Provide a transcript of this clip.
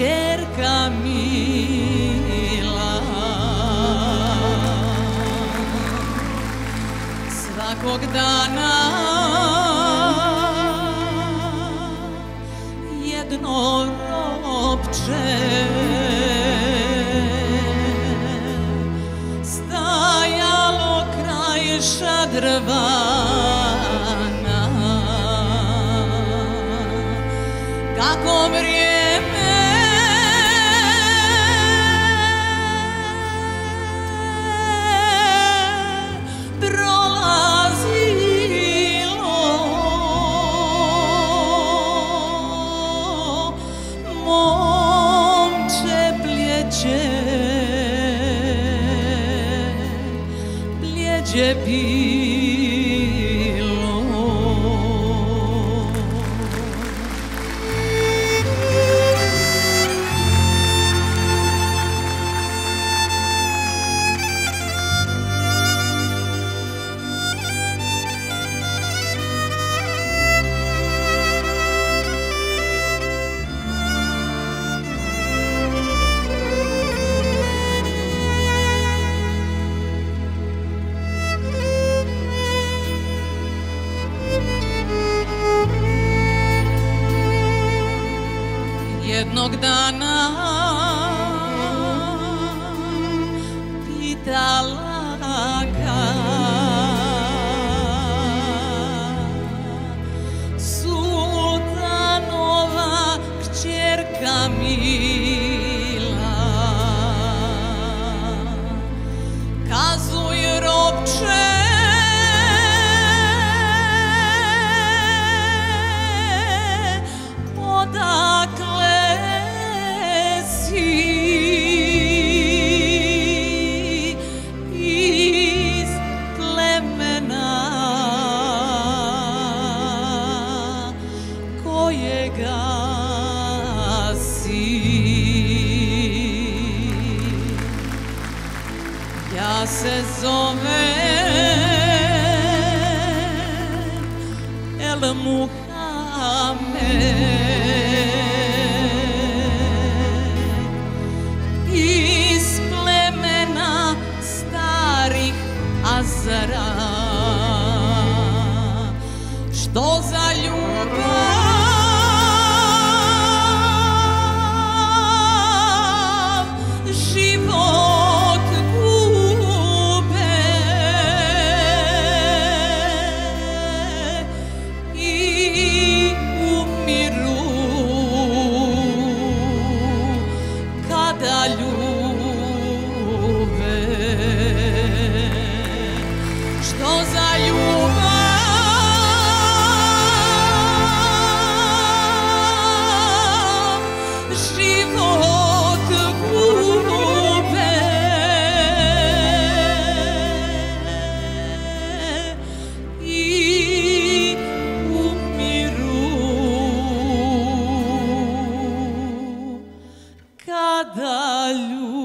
čerka mila. Svakog dana jedno ropče. Stajalo kraj šadrvana. Kako vrijeme cebi иногда se zovem El Muhammed iz plemena starih Azara što za ljubav ljube